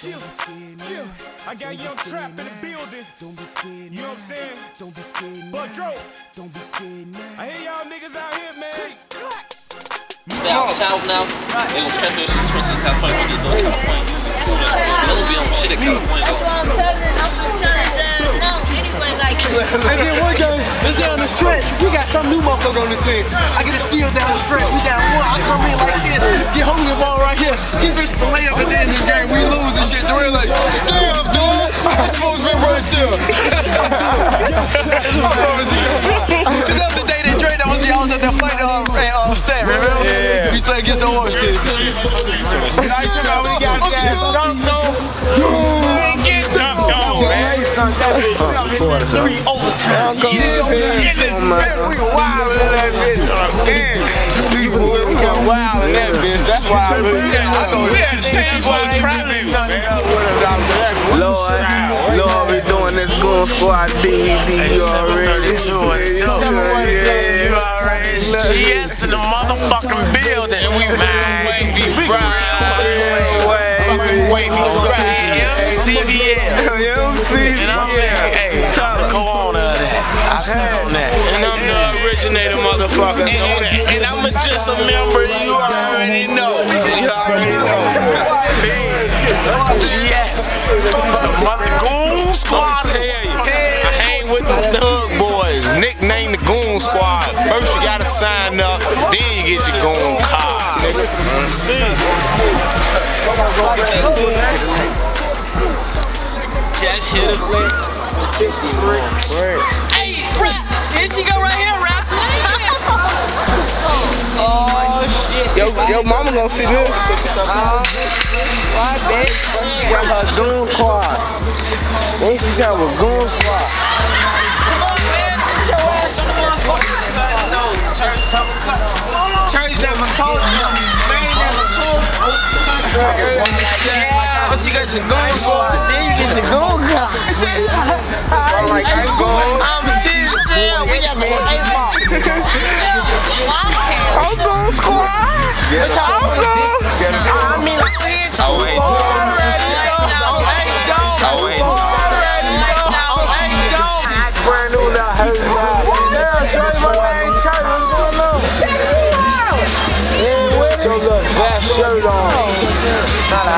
Yeah, yeah. I got young trap in the building. Don't be scared You know what I'm saying? Don't be scared But Dro, Don't be scared now. I hear y'all niggas out here, man. down south now. They gonna transfer this shit to Princess California. We're just doing California. We don't be on shit at California. That's why I'm telling I'm gonna tell his ass no anyway, like And then one game, it's down the stretch. We got some new motherfucker on the team. I get a steal down the stretch. We down one. I come in Three overtime. Yeah, this bitch. We wild in that bitch. Damn. We, wild in that bitch. That's why I really I we understand why they Lord, Lord, we doing this Goon Squad DVD, already. You already GS in the motherfucking building. We man, wavy brown. Wavy brown. CBL. And I'm hey, that. I on that. And I'm the originator motherfucker. Know that. And I'm just a member. You already know. You already know. GS. The mother Goon Squad. Tell you. I hang with the Thug Boys. Nickname the Goon Squad. First you gotta sign up, then you get your Goon card. Nigga. See? Judge hit him. Hey, rap! Here she go right here, rap! oh shit. Yo, yo, mama gonna see this. Uh, why, bitch? She got her Goon Squad. Then she's got a Goon Squad. Come on, man. Put your ass on the motherfucker. Church never told you. Man never told Once you got your goon squad, then you get your goon guy. I'm like, I'm goon. I'm still there. We got me baseball. I'm Goon Squad. I'm Goon. I mean, I'm here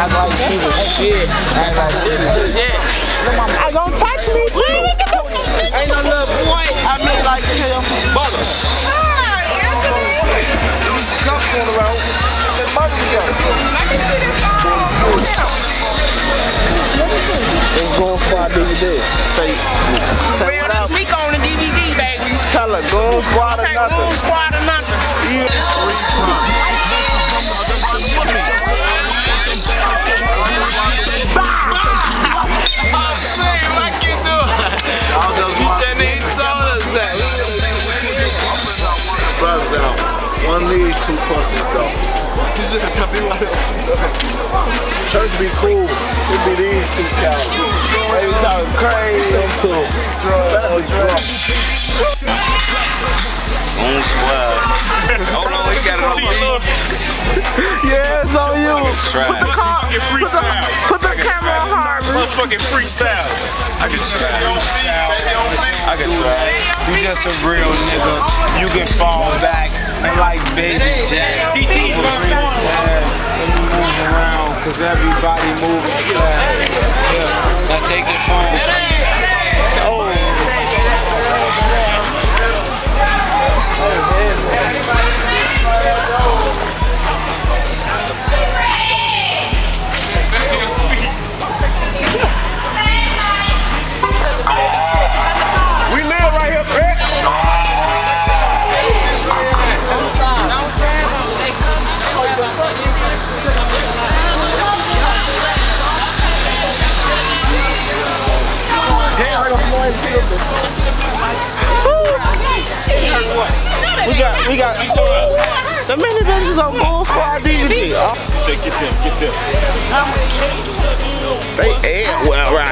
act like she was shit. Act like she was shit. I don't touch me, please. Ain't no little boy. I mean, like, tell mother. These cups on the road. Let mother go. It's Goon Squad DVD. Say, say what up. Week on the DVD, baby. Tell her Goon Squad or nothing. Goon squad or nothing. Brothers these two pussies though. This is gonna be like Church be cool. It be these two cows. They be talking crazy. Them two. Goon Squad. Hold on, oh, he got it on me. Yeah, it's on you. Try. Fucking freestyle. Put the camera on Harvey. Motherfucking freestyle. I can try. I can try. You just a real nigga. You can fall back and like baby Jack. You move around cause everybody moving fast. Yeah. Now take your phone. We got, we got. The mini bitches on Goon Squad DVD. Say, get them, get them. they well around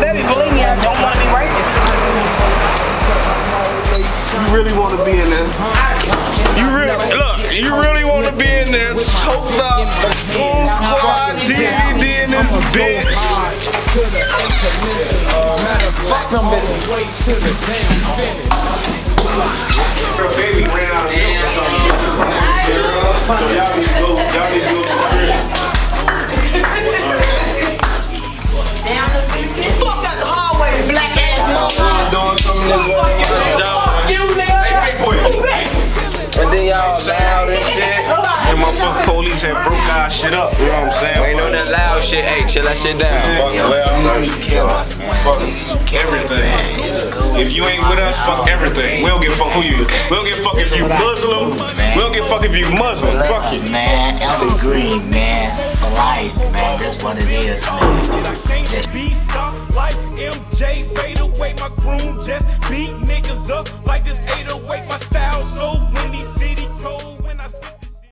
Baby, believe me, I don't want to be right You really want to be in this? You really look. You really want to be in this? Choked up, Goon Squad DVD in this bitch. Fuck them bitches. The. Fuck out the hallway, black ass motherfucker. Motherfucking police had broke our shit up. You know what I'm saying? Ain't no that loud shit. Hey, chill that shit down. Fuck well, fuck everything. If you ain't with us, fuck everything. We don't give a fuck who you. We don't give a fuck if you Muslim. We don't give a fuck if you Muslim. Fuck you. Man, evergreen, man. For life, man. That's what it is, man. Like MJ, fade away my groom just beat niggas up like this 808. My style so